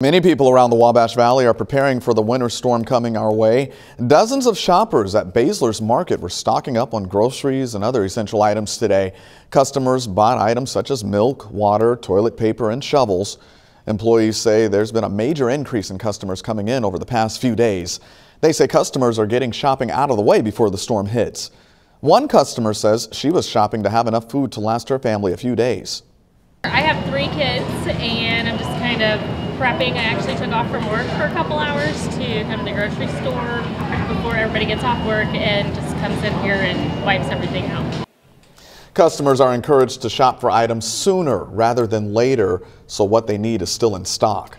Many people around the Wabash Valley are preparing for the winter storm coming our way. Dozens of shoppers at Baesler's Market were stocking up on groceries and other essential items today. Customers bought items such as milk, water, toilet paper, and shovels. Employees say there's been a major increase in customers coming in over the past few days. They say customers are getting shopping out of the way before the storm hits. One customer says she was shopping to have enough food to last her family a few days. I have three kids and I'm just kind of prepping. I actually took off from work for a couple hours to come to the grocery store before everybody gets off work and just comes in here and wipes everything out. Customers are encouraged to shop for items sooner rather than later so what they need is still in stock.